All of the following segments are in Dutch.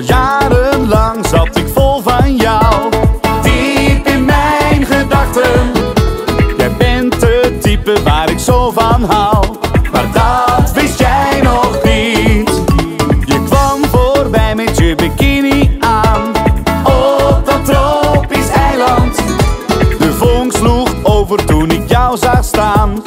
al jarenlang zat ik vol van jou. Diep in mijn gedachten, jij bent het type waar ik zo van hou. Maar dat wist jij nog niet. Je kwam voorbij met je bikini aan, op dat tropisch eiland. De vonk sloeg over toen ik jou zag staan.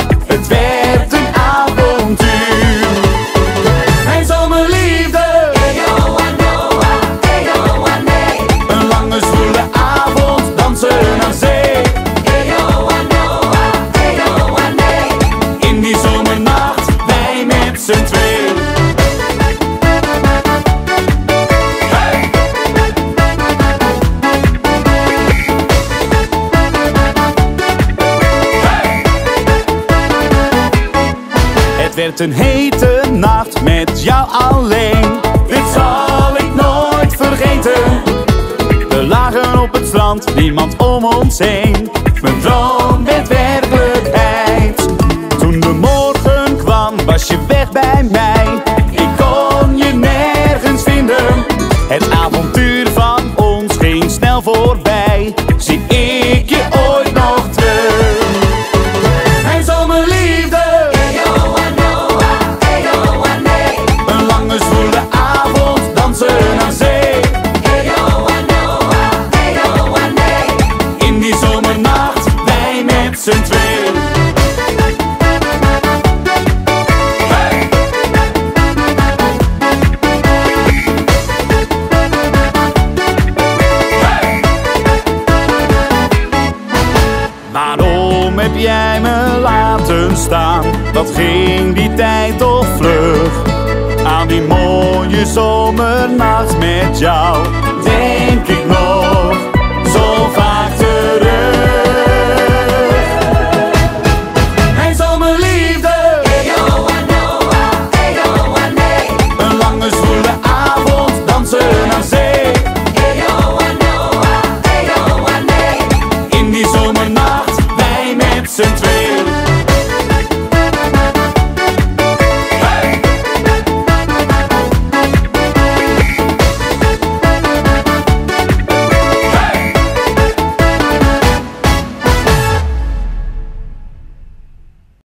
Het werd een hete nacht met jou alleen. Dit zal ik nooit vergeten. We lagen op het strand, niemand om ons heen. Mijn droom werd werkelijkheid. Toen de morgen kwam, was je weg bij mij. Ik kon je nergens vinden. Het avontuur van ons ging snel voorbij. Heb jij me laten staan? Wat ging die tijd toch vlug? Aan die mooie zomernacht met jou Denk sind